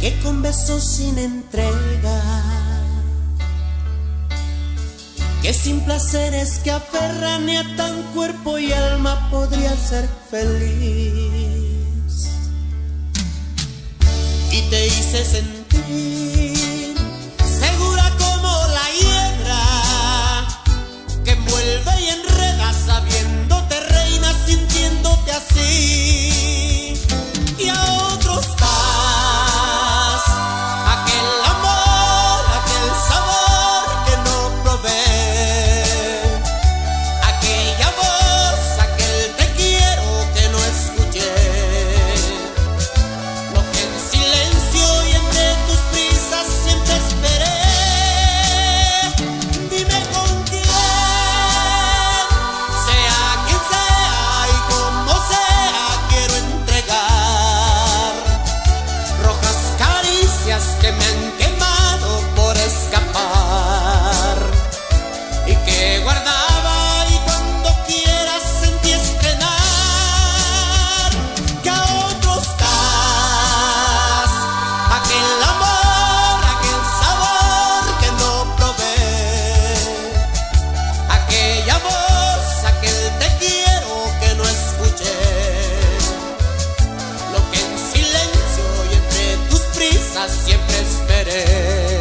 que con besos sin entrega, que sin placeres que aferran y tan cuerpo y alma podría ser feliz. Y te hice sentir me. just siempre esperé.